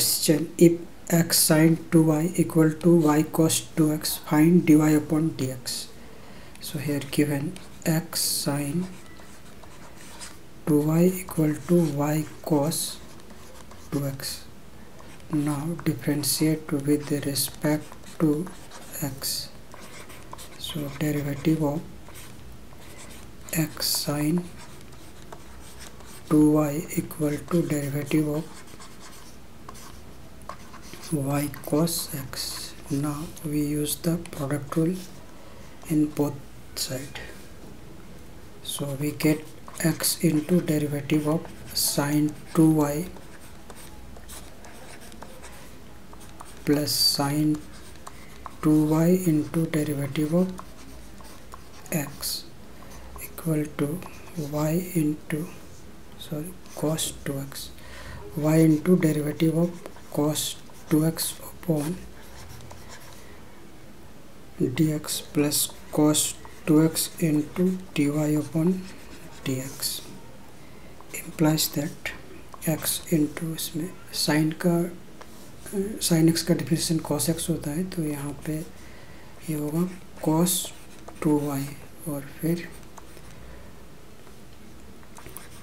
question if x sin 2y equal to y cos 2x find dy upon dx. So here given x sin 2y equal to y cos 2x now differentiate with respect to x. So derivative of x sin 2y equal to derivative of y cos x. Now we use the product rule in both side. So we get x into derivative of sine 2y plus sine 2y into derivative of x equal to y into sorry cos 2x y into derivative of cos 2x upon dx plus cos 2x into dy upon dx implies that x into इसमें sine का sine x का definition cos x होता है तो यहाँ पे ये होगा कॉस टू वाई और फिर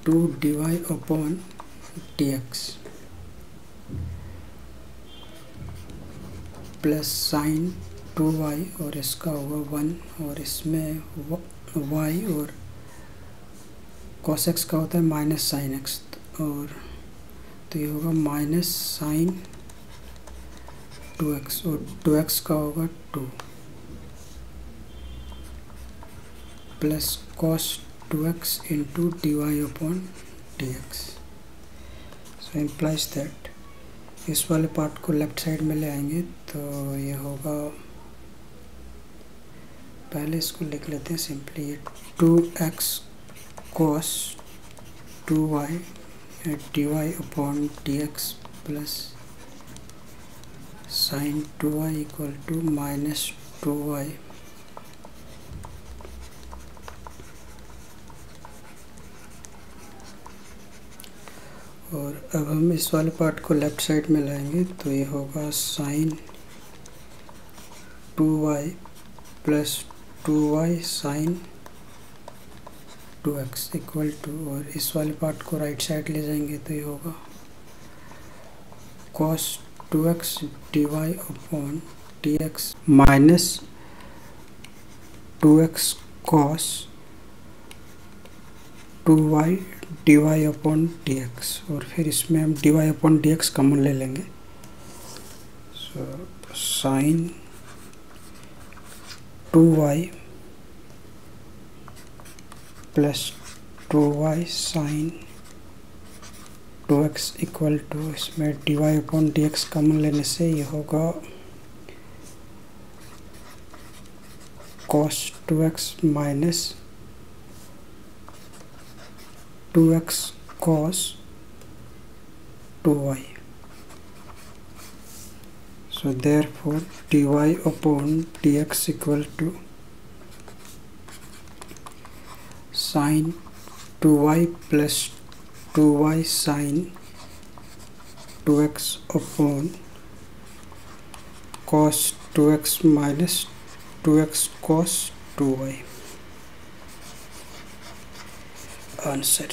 two d y upon d x plus sine two y और इसका होगा वन और इसमें वाई और कॉस एक्स का होता है माइनस साइन एक्स और तो ये होगा माइनस साइन टू एक्स और टू एक्स का होगा two plus cos two x into d y upon d x so implies that इस वाले पार्ट को लेफ़्ट साइड में ले आएँगे तो ये होगा। पहले इसको लिख लेते हैं सिंपली ये two x cos two y d y upon d x plus sine two y equal to minus two y और अब हम इस वाले पार्ट को लेफ़्ट साइड में लाएँगे तो ये होगा sine two y plus two y sine two x equal to और इस वाले पार्ट को राइट साइड ले जाएँगे तो ये होगा cos two x d y upon t x minus two x cos two y d y upon d x और फिर इसमें हम d y upon d x common ले लेंगे। So sine two y plus two y sine two x equal to इसमें d y upon d x common लेने से ये होगा cos two x minus 2x cos 2y so therefore dy upon dx equal to sine 2y plus 2y sine 2x upon cos 2x minus 2x cos 2y answer